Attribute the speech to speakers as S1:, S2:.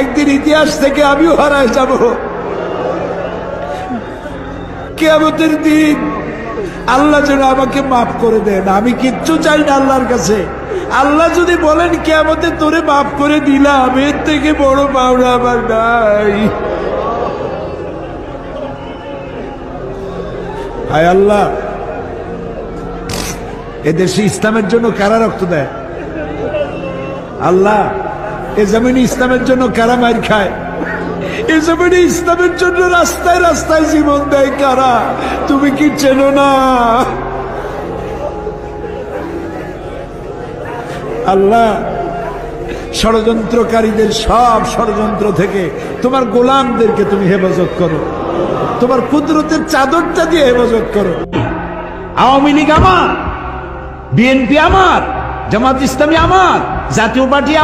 S1: একদিন ইতিহাস থেকে আমিও হারায় যাব। কেয়ামতের দিন আল্লাহ যেন আমাকে মাফ করে দেন। আমি কিচ্ছু চাই না আল্লাহর কাছে। আল্লাহ যদি বলেন কেয়ামতে তোরে মাফ করে দিলাম, এর থেকে বড় পাওনা আমার নাই। হায় আল্লাহ, এদেশে ইসলামের জন্য কারা রক্ত দেয়? আল্লাহ ইসলামের জন্য কারা মার খায়? ইসলামের জন্য রাস্তায় রাস্তায় জীবন দেয় কারা? তুমি কি না? আল্লাহ, ষড়যন্ত্রকারীদের সব ষড়যন্ত্র থেকে তোমার গোলামদেরকে তুমি হেফাজত করো। তোমার কুদরতের চাদরটা দিয়ে হেফাজত করো। আওয়ামী লীগ আমার, বিএনপি আমার, জামাত ইসলামী আমার, জাতীয় পার্টি